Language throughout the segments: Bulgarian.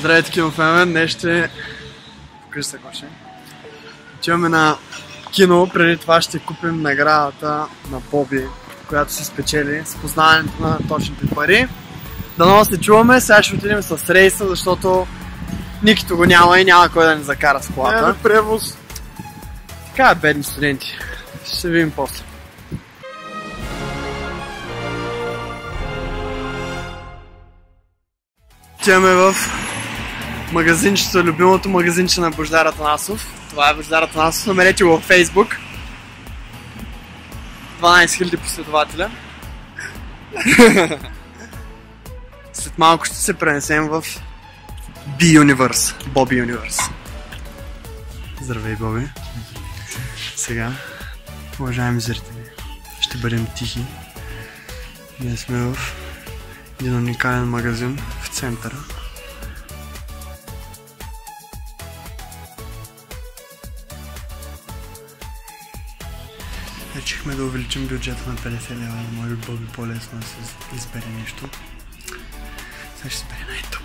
Здравейте, кинофенове! Днес ще... Покажи се, Гоше. Отиваме на кино, преди това ще купим наградата на Боби, която си спечели с познаването на точните пари. Дано се чуваме, сега ще отидем с рейса, защото Никито го няма и няма кой да ни закара с колата. Няма превоз. Така е, бедни студенти. Ще видим после. Отиваме в магазинчето, любимото магазинче на Бождар Атанасов. Това е Бождар Атанасов, намерете го във Facebook. 12 000 последователя. След малко ще се пренесем в B-Universe, Боби Universe. Здравей, Боби. Сега, уважаеми зрители, ще бъдем тихи. Ние сме в един уникален магазин в центъра. Речихме да увеличим бюджета на 50 лева, да може Боби по-лесно да се избере нещо. Сега ще избере най-тъпото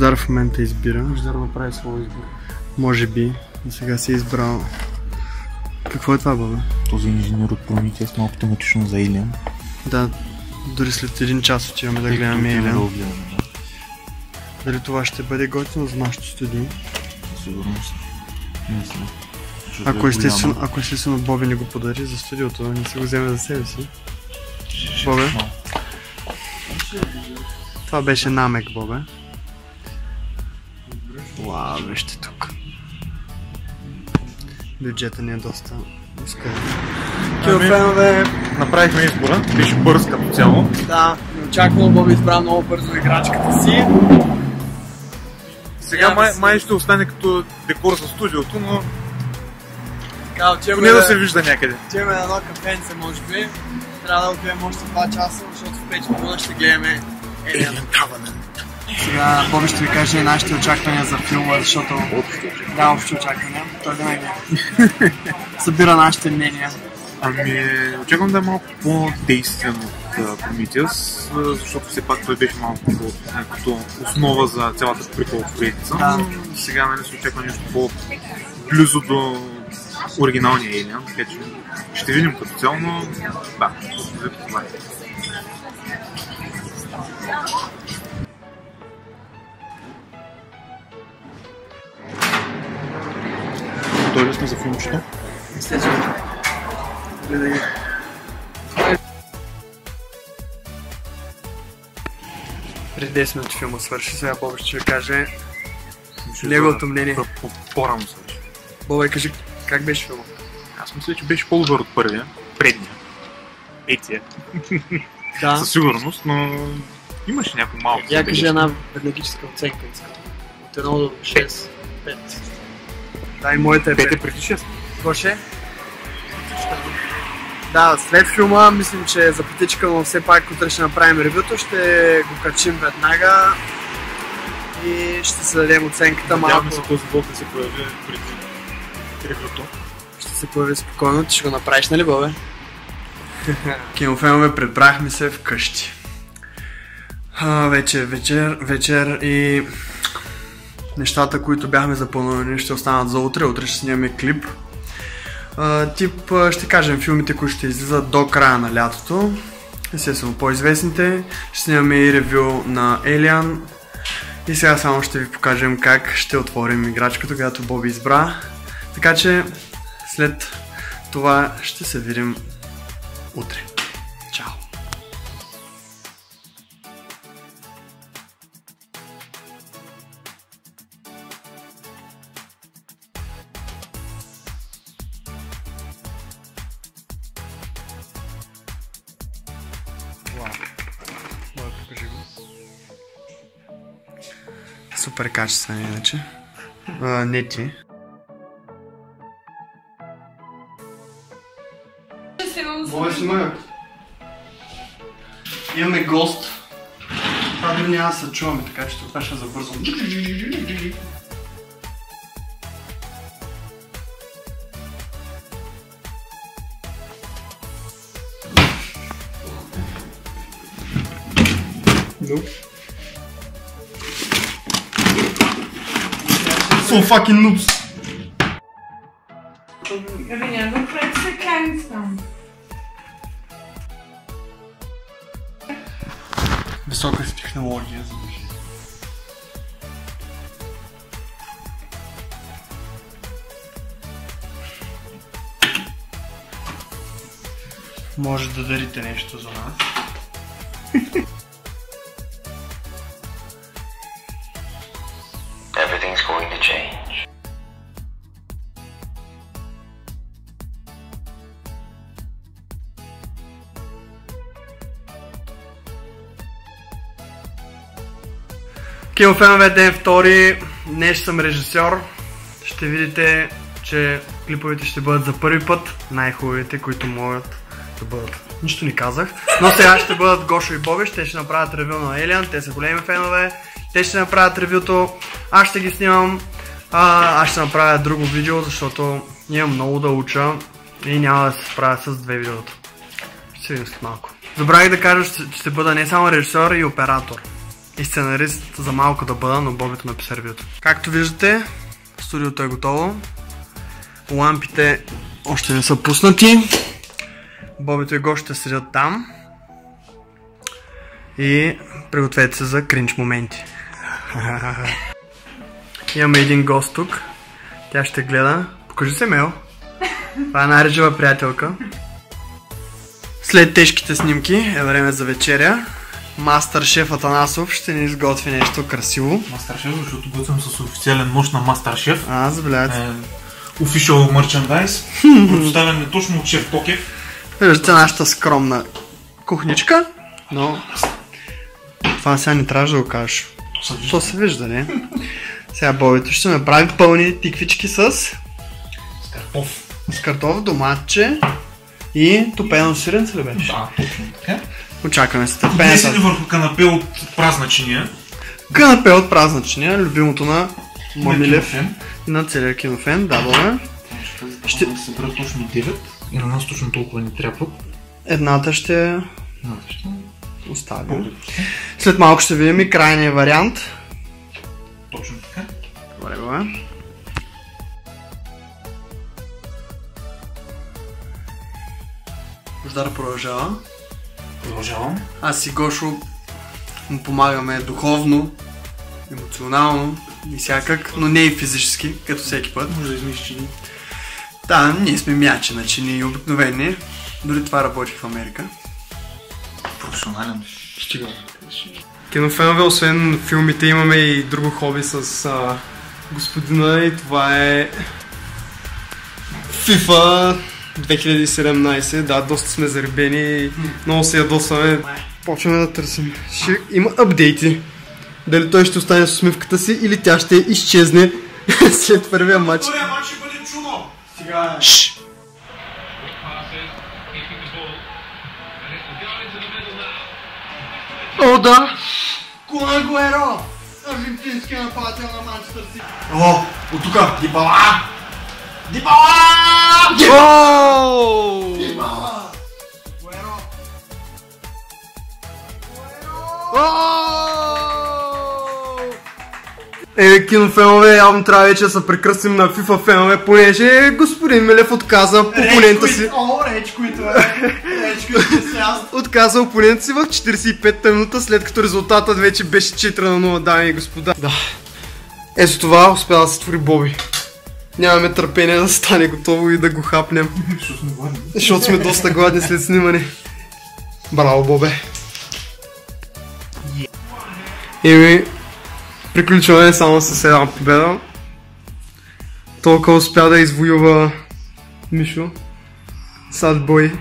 Бождар в момента избира. Бождар направи своя избор. Може би. И сега си е избрал. Какво е това, бабе? Този инженер от Prometheus на автоматично за Alien. Да, дори след един час отиваме да гледаме Да Елен. го гледаме, да. Дали това ще бъде готино за нашото студио? Със сигурност. Мисля. Ако е естествено, ако естествено Боби не го подари за студиото, не се го вземе за себе си. Бобе? Това беше намек, Бобе. Вау, вижте тук. Бюджета ни е доста скъп. Кинофенове, Направихме избора, беше бърз като цяло. да, неочаквано Боби избра много бързо играчката си. Сега май, ще остане като декор за студиото, но Така, отиваме поне да се вижда някъде. Отиваме на едно кафенце, може би. Трябва да отидем още 2 часа, защото в 5 минути ще гледаме Alien Covenant. Сега Боби ще ви каже нашите очаквания за филма, защото да, общо очаквания. Той винаги събира нашите мнения. Ами, очаквам да е малко по-действен от Prometheus, защото все пак той беше малко като, основа за цялата прикол поредица. Да. Сега нали, се очаква нещо по-близо до оригиналния Alien, така че ще видим като цяло, но да, това е. Ли сме за филмчето? Естествено. Гледай ги. Преди 10 минути филма свърши, сега Боби ще ви каже неговото мнение. По- по- По-рано свърши. Боби, кажи как беше филма? Аз мисля, че беше по-добър от първия, предния. Етия, Да. със сигурност, но имаше някои малки. Я кажи една веднагическа оценка искам. От 1 до 6. 5. Да, и моята е Пет 5. е преди 6. Гоше? Да, след филма мислим, че е за петичка, но все пак утре ще направим ревюто, ще го качим веднага и ще се дадем оценката малко. Надяваме се този влог да се появи преди ревюто. Ще се появи спокойно, ти ще го направиш, нали, Бобе? Кинофенове, прибрахме се вкъщи. А, вече е вечер, вечер и нещата, които бяхме запланувани, ще останат за утре. Утре ще снимаме клип. Тип, ще кажем филмите, които ще излизат до края на лятото. Естествено, по-известните. Ще снимаме и ревю на Alien. И сега само ще ви покажем как ще отворим играчката, която Боби избра. Така че след това ще се видим утре. Супер качествен иначе. А, не ти. Моля си моя. Имаме гост. Това дори няма да се чуваме, така че това ще забързам. Nope. So fucking noobs. Абе, няма пред стакан там. Висока си технология. Може да дарите нещо за нас. Кинофенове ден втори. Днес съм режисьор. Ще видите, че клиповете ще бъдат за първи път най-хубавите, които могат да бъдат. Нищо не казах. Но сега ще бъдат Гошо и Боби. Ще ще направят ревю на Елиан. Те са големи фенове. Те ще направят ревюто. Аз ще ги снимам. А, аз ще направя друго видео, защото имам много да уча и няма да се справя с две видеота. Ще се видим след малко. Забравих да кажа, че ще бъда не само режисьор и оператор и сценарист за малко да бъда, но Бобито написа ревюто. Както виждате, студиото е готово. Лампите още не са пуснати. Бобито и Го ще седят там. И пригответе се за кринч моменти. Имаме един гост тук. Тя ще гледа. Покажи се, Мел. Това е най-режива приятелка. След тежките снимки е време за вечеря. Мастър шеф Атанасов ще ни изготви нещо красиво. Мастершеф, защото готвим с официален нощ на Мастершеф. А, забелязате. Е, official merchandise, предоставен не точно от шеф Токев. Виждате нашата скромна кухничка, но това сега не трябваше да го кажеш. То се вижда, не? Сега Бобито ще направи пълни тиквички с, с карпов. с картоф, доматче и топено сиренце ли беше? Да, точно така. Очакваме се търпение. Днесени върху канапе от празначиния. Канапе от празничния, любимото на Мамилев и на целия кинофен. Да, Бобе. Ще се съберат точно 9 и на нас точно толкова ни трябват. Едната ще оставим. След малко ще видим и крайния вариант. Точно така. Добре, бе. Бождар продължава. Продължавам. Аз и Гошо му помагаме духовно, емоционално и всякак, но не и физически, като всеки път. Може да измислиш, че Да, ние сме мячи, значи ние обикновени. Дори това работих в Америка. професионален. Стига. Кинофенове, освен филмите, имаме и друго хоби с а, господина и това е FIFA 2017. Да, доста сме заребени много се ядосваме. Почваме да търсим. Ще има апдейти. Дали той ще остане с усмивката си или тя ще изчезне след първия матч. Втория матч ще бъде чудо! Сега е. О, да! Кун Агуеро! Аржентинския нападател на Манчестър Сити. О, от тука! Дибала! Дибала! Дибала! Дибала! Агуеро! Е, кинофенове, явно трябва вече да се прекръстим на FIFA фенове, понеже господин Милев отказа опонента си. О, реч, които е. Реч, които е. Отказа опонента си в 45-та минута, след като резултатът вече беше 4 на 0, дами и господа. Да. Ето това успя да се твори Боби. Нямаме търпение да стане готово и да го хапнем, Защото сме доста гладни след снимане. Браво, Бобе. Еми, приключваме само с една победа. Толкова успя да извоюва Мишо. Сад бой.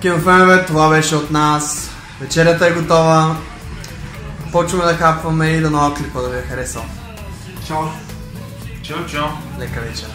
Кинофенове, това беше от нас. Вечерята е готова. Почваме да хапваме и да нова клипа да ви е харесал. Чао. Чао, чао. Лека вечер.